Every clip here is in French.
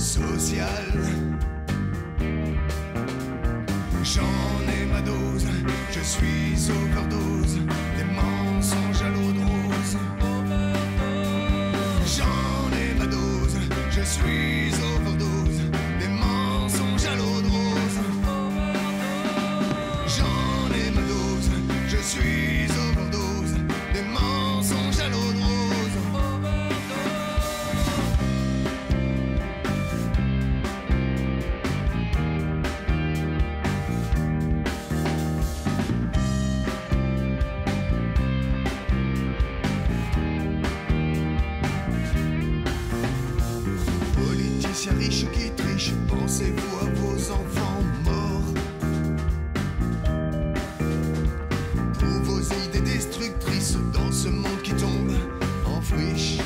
sociale. J'en ai ma dose, je suis overdose, des mensonges à l'eau de rose. J'en ai ma dose, je suis overdose. Chers riches qui trichent, pensez-vous à vos enfants morts? Pour vos idées destructrices dans ce monde qui tombe en friche.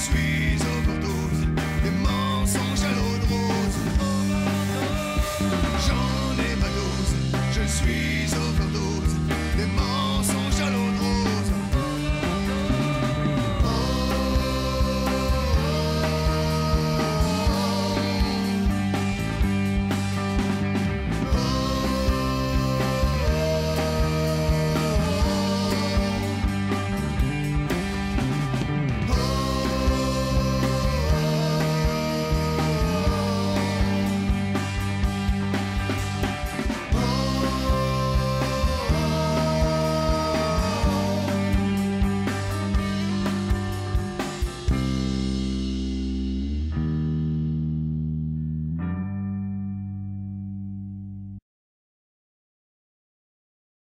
sweet of the